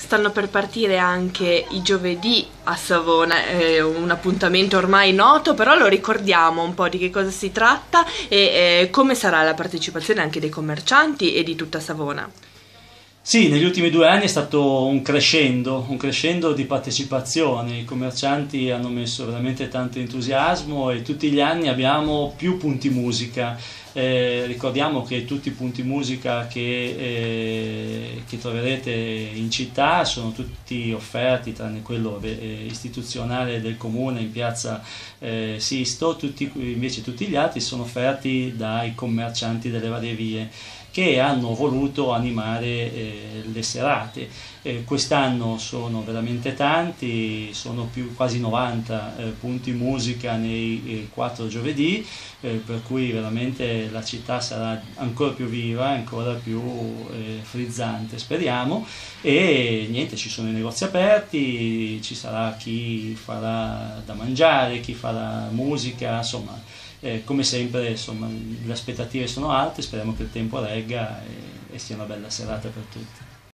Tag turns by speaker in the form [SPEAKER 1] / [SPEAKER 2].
[SPEAKER 1] stanno per partire anche i giovedì a Savona, è un appuntamento ormai noto, però lo ricordiamo un po' di che cosa si tratta e eh, come sarà la partecipazione anche dei commercianti e di tutta Savona.
[SPEAKER 2] Sì, negli ultimi due anni è stato un crescendo, un crescendo di partecipazione, i commercianti hanno messo veramente tanto entusiasmo e tutti gli anni abbiamo più punti musica. Eh, ricordiamo che tutti i punti musica che, eh, che, troverete in città sono tutti offerti, tranne quello eh, istituzionale del comune in piazza eh, Sisto, tutti, invece tutti gli altri sono offerti dai commercianti delle varie vie che hanno voluto animare le serate. Eh, quest'anno sono veramente tanti, sono più, quasi 90 eh, punti musica nei eh, quattro giovedì, eh, per cui veramente la città sarà ancora più viva, ancora più eh, frizzante, speriamo. E niente, ci sono i negozi aperti, ci sarà chi farà da mangiare, chi farà musica, insomma eh, come sempre insomma, le aspettative sono alte, speriamo che il tempo regga e, e sia una bella serata per tutti.